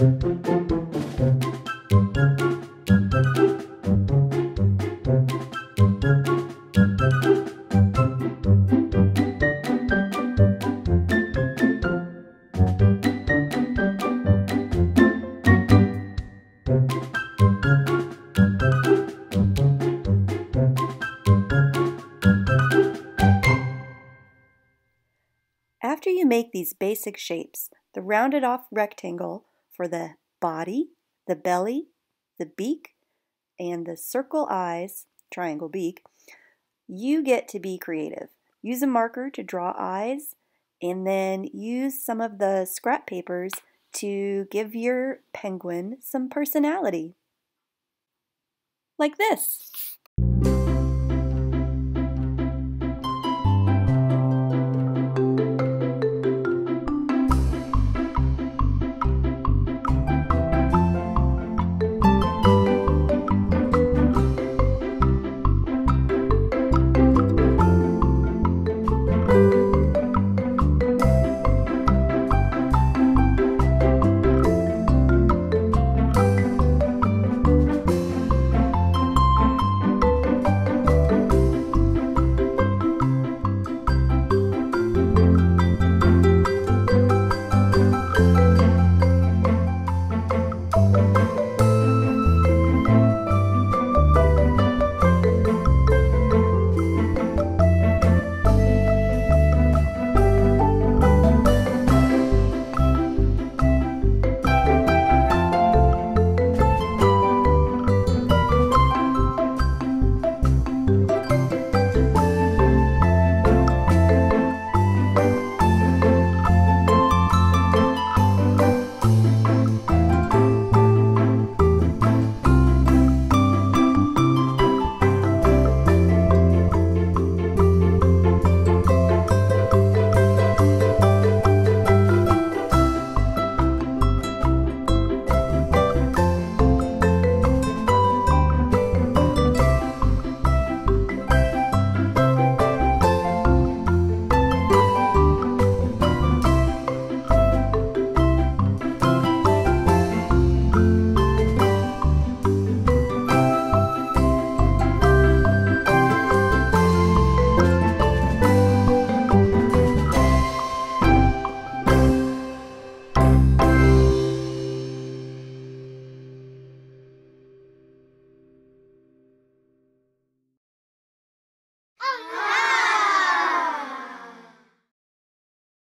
After you make these basic shapes, the rounded off rectangle for the body, the belly, the beak, and the circle eyes, triangle beak, you get to be creative. Use a marker to draw eyes and then use some of the scrap papers to give your penguin some personality. Like this.